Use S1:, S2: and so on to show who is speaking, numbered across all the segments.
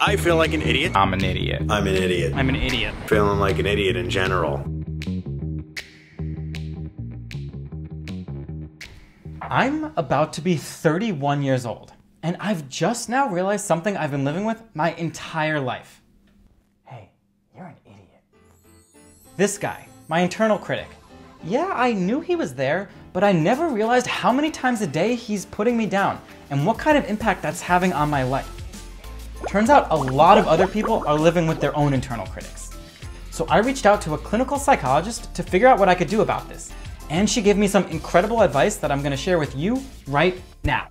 S1: I feel like an idiot.
S2: I'm an idiot.
S1: I'm an idiot.
S3: I'm an idiot.
S1: Feeling like an idiot in general.
S3: I'm about to be 31 years old, and I've just now realized something I've been living with my entire life. Hey, you're an idiot. This guy, my internal critic. Yeah, I knew he was there, but I never realized how many times a day he's putting me down and what kind of impact that's having on my life. Turns out a lot of other people are living with their own internal critics. So I reached out to a clinical psychologist to figure out what I could do about this. And she gave me some incredible advice that I'm gonna share with you right now.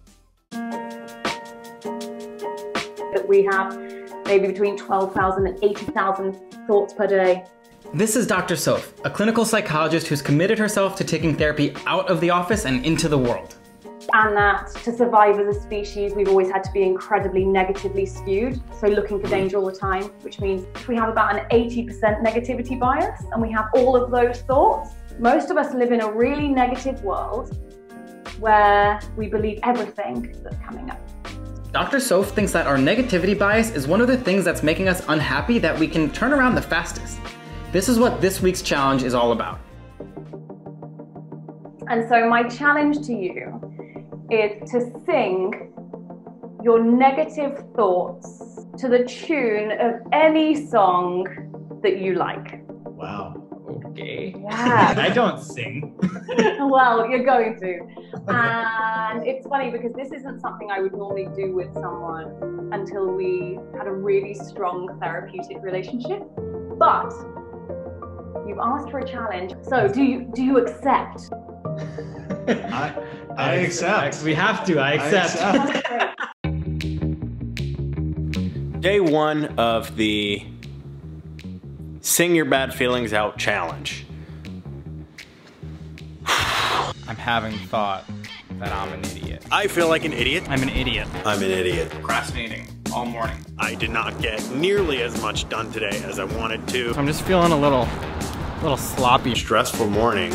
S4: that we have maybe between 12,000 and 80,000 thoughts per day.
S3: This is Dr. Soph, a clinical psychologist who's committed herself to taking therapy out of the office and into the world.
S4: And that to survive as a species, we've always had to be incredibly negatively skewed. So looking for mm. danger all the time, which means we have about an 80% negativity bias and we have all of those thoughts. Most of us live in a really negative world where we believe everything that's coming up.
S3: Dr. Soph thinks that our negativity bias is one of the things that's making us unhappy that we can turn around the fastest. This is what this week's challenge is all about.
S4: And so my challenge to you is to sing your negative thoughts to the tune of any song that you like.
S2: Wow. Okay.
S4: Yeah.
S2: I don't sing.
S4: well, you're going to. And it's funny because this isn't something I would normally do with someone until we had a really strong therapeutic relationship. But you've asked for a challenge. So do you do you accept?
S2: I, I accept. We have to. I accept.
S4: That's great.
S1: Day one of the Sing Your Bad Feelings Out challenge.
S2: I'm having thought that I'm an idiot.
S1: I feel like an idiot.
S3: I'm an idiot.
S1: I'm an idiot.
S2: Procrastinating all morning.
S1: I did not get nearly as much done today as I wanted to.
S3: I'm just feeling a little, little sloppy.
S1: Stressful morning,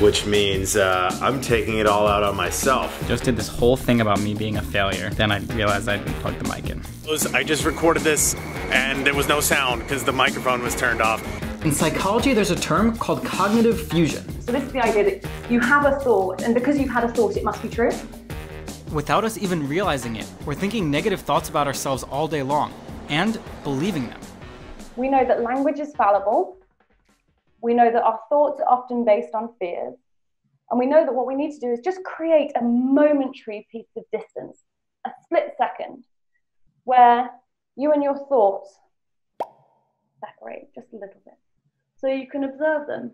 S1: which means uh, I'm taking it all out on myself.
S3: Just did this whole thing about me being a failure. Then I realized I didn't plug the mic in.
S1: I just recorded this and there was no sound because the microphone was turned off.
S3: In psychology, there's a term called cognitive fusion.
S4: So this is the idea that you have a thought, and because you've had a thought, it must be true.
S3: Without us even realizing it, we're thinking negative thoughts about ourselves all day long and believing them.
S4: We know that language is fallible. We know that our thoughts are often based on fears. And we know that what we need to do is just create a momentary piece of distance, a split second, where you and your thoughts separate just a little bit. So you can observe them.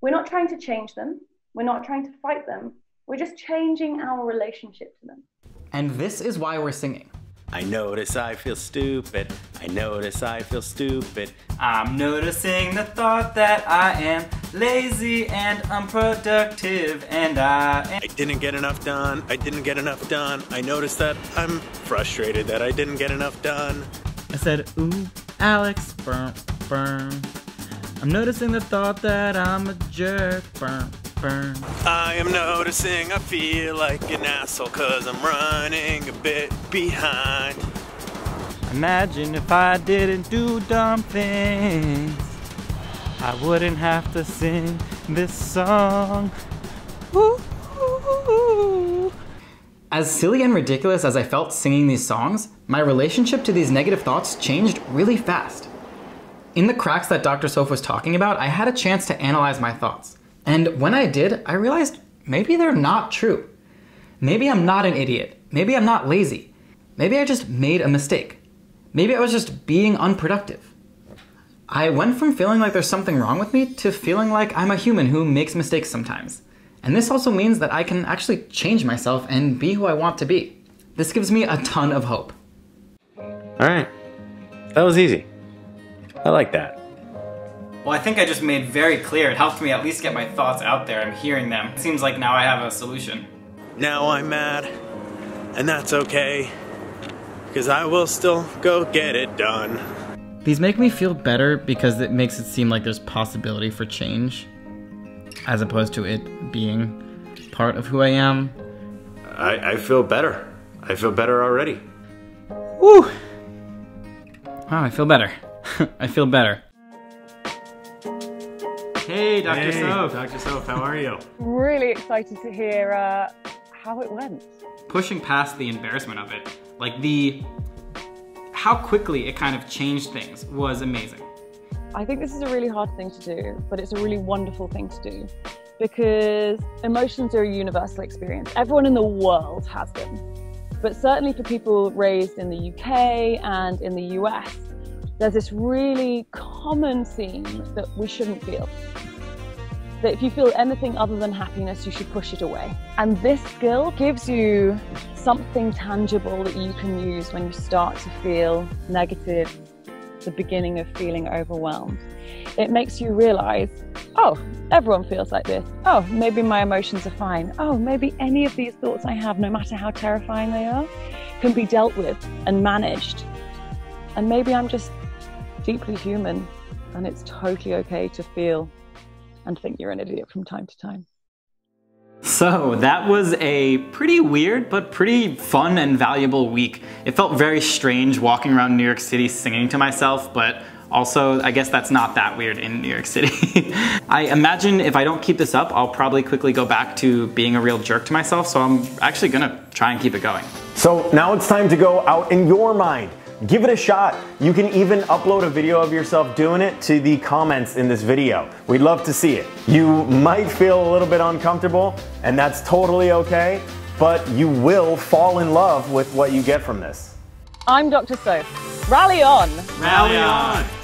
S4: We're not trying to change them, we're not trying to fight them, we're just changing our relationship to them.
S3: And this is why we're singing.
S1: I notice I feel stupid. I notice I feel stupid.
S3: I'm noticing the thought that I am lazy and unproductive, and I am.
S1: I didn't get enough done. I didn't get enough done. I noticed that I'm frustrated that I didn't get enough done.
S3: I said, Ooh, Alex, burn, burn. I'm noticing the thought that I'm a jerk, burn, burn.
S1: I am noticing I feel like an asshole cause I'm running a bit behind.
S3: Imagine if I didn't do dumb things, I wouldn't have to sing this song. Ooh. As silly and ridiculous as I felt singing these songs, my relationship to these negative thoughts changed really fast. In the cracks that Dr. Soph was talking about, I had a chance to analyze my thoughts. And when I did, I realized maybe they're not true. Maybe I'm not an idiot. Maybe I'm not lazy. Maybe I just made a mistake. Maybe I was just being unproductive. I went from feeling like there's something wrong with me to feeling like I'm a human who makes mistakes sometimes. And this also means that I can actually change myself and be who I want to be. This gives me a ton of hope.
S1: All right. That was easy. I like that.
S3: Well, I think I just made very clear. It helped me at least get my thoughts out there. I'm hearing them. It seems like now I have a solution.
S1: Now I'm mad, and that's okay. Because I will still go get it done.
S3: These make me feel better because it makes it seem like there's possibility for change, as opposed to it being part of who I am.
S1: I, I feel better. I feel better already.
S3: Woo! Wow, I feel better. I feel better. Hey, Dr.
S1: Hey,
S3: Soph.
S1: Dr. Soph, how are you?
S4: Really excited to hear uh, how it went.
S3: Pushing past the embarrassment of it, like the how quickly it kind of changed things was amazing.
S4: I think this is a really hard thing to do, but it's a really wonderful thing to do because emotions are a universal experience. Everyone in the world has them. But certainly for people raised in the UK and in the US, there's this really common theme that we shouldn't feel. That if you feel anything other than happiness, you should push it away. And this skill gives you something tangible that you can use when you start to feel negative, the beginning of feeling overwhelmed. It makes you realize, oh, everyone feels like this. Oh, maybe my emotions are fine. Oh, maybe any of these thoughts I have, no matter how terrifying they are, can be dealt with and managed. And maybe I'm just deeply human and it's totally okay to feel and think you're an idiot from time to time.
S3: So that was a pretty weird but pretty fun and valuable week. It felt very strange walking around New York City singing to myself, but also, I guess that's not that weird in New York City. I imagine if I don't keep this up, I'll probably quickly go back to being a real jerk to myself, so I'm actually gonna try and keep it going.
S5: So now it's time to go out in your mind. Give it a shot. You can even upload a video of yourself doing it to the comments in this video. We'd love to see it. You might feel a little bit uncomfortable, and that's totally okay, but you will fall in love with what you get from this.
S4: I'm Dr. Soph. Rally on!
S1: Rally on!